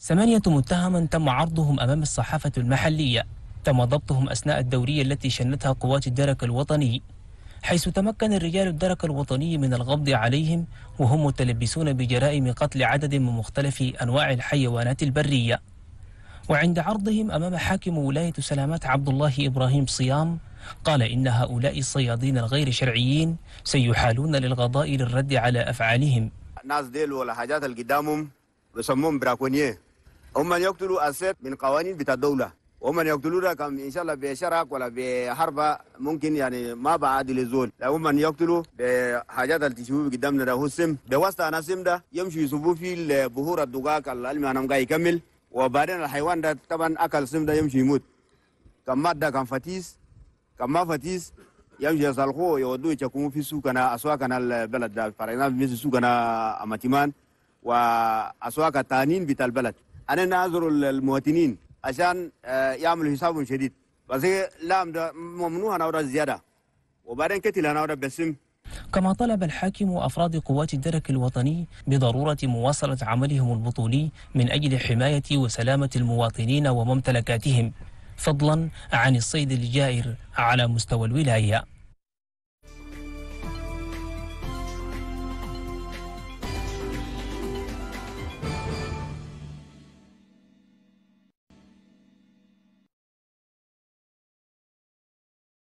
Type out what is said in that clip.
ثمانية متهما تم عرضهم أمام الصحافة المحلية تم ضبطهم أثناء الدورية التي شنتها قوات الدرك الوطني حيث تمكن الرجال الدرك الوطني من القبض عليهم وهم متلبسون بجرائم قتل عدد من مختلف أنواع الحيوانات البرية. وعند عرضهم أمام حاكم ولاية سلامات عبد الله إبراهيم صيام قال إن هؤلاء الصيادين الغير شرعيين سيحالون للقضاء للرد على أفعالهم. الناس ديل ولا حاجات اللي قدامهم بسموهم براكونيه هم يقتلوا أسد من قوانين بتاع الدولة. ومن يقتلونا كم إن شاء الله بشرك ولا بحرب ممكن يعني ما بعد للزول. لو من يقتلوا بحاجات اللي تشوفوا قدامنا ده. هو السم بواسطة أنا السم ده يمشي يصبوا في بهور الدقاق اللي أنا مقاي يكمل. وبعدين الحيوان ده طبعا أكل السم ده يمشي يموت. كم مات ده كان فتيس كم ما فتيس يمشي يصلخوه يودوه يشكوه في سوقنا أسواقنا البلد ده. فرنا مثل سوقنا أماتيمان. وأسواق التانين بتاع البلد. أنا ناظر المواطنين عشان يعملوا حسابهم شديد. بس ده ممنوع أنا زيادة. وبعدين كتل أنا بسم كما طلب الحاكم أفراد قوات الدرك الوطني بضرورة مواصلة عملهم البطولي من أجل حماية وسلامة المواطنين وممتلكاتهم فضلا عن الصيد الجائر على مستوى الولاية.